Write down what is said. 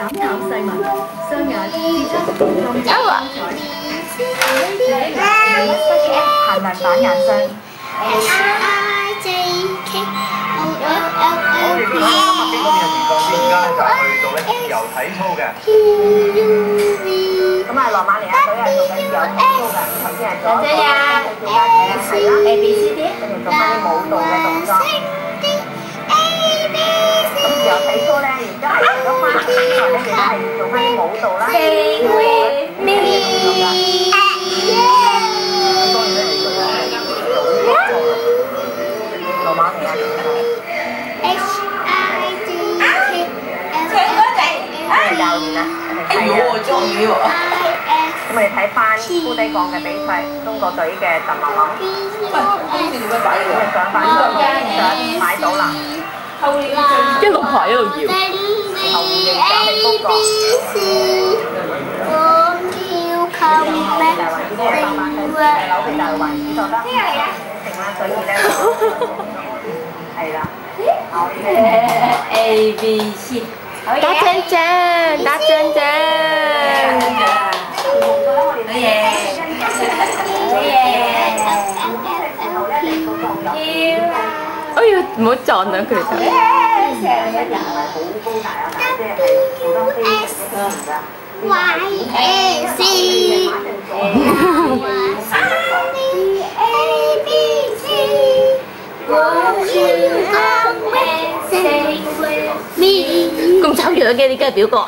减淡细纹，双眼接出动感光彩。限量版眼霜。我哋今日经过嘅时间点解就系去到咧自由体操嘅。咁啊，罗马尼亚队系做紧自由体操嘅，头先系做一个做家姐系啦， A B C D。跟住做翻啲舞蹈嘅动作。咁自由体操咧，然之后系除咗翻 比赛咧，亦都系做翻啲舞蹈啦。 Sing with me。当然咧，你做罗马尼亚队系。系教练啊，哎呦，我中意喎！咁我哋睇翻乌低杠嘅比赛，中国队嘅邓琳琳，喂，呢点解摆咁啊上翻上买到啦，一路排一路摇？ BBC ôm yêu không bắt tình quên Thế này đã ABC Đá trên trên, đá trên trên Ôi, 못 잤나 그래서 Y A C 我爱你 A B C 我要当明星。面，咁丑样嘅你嘅表哥。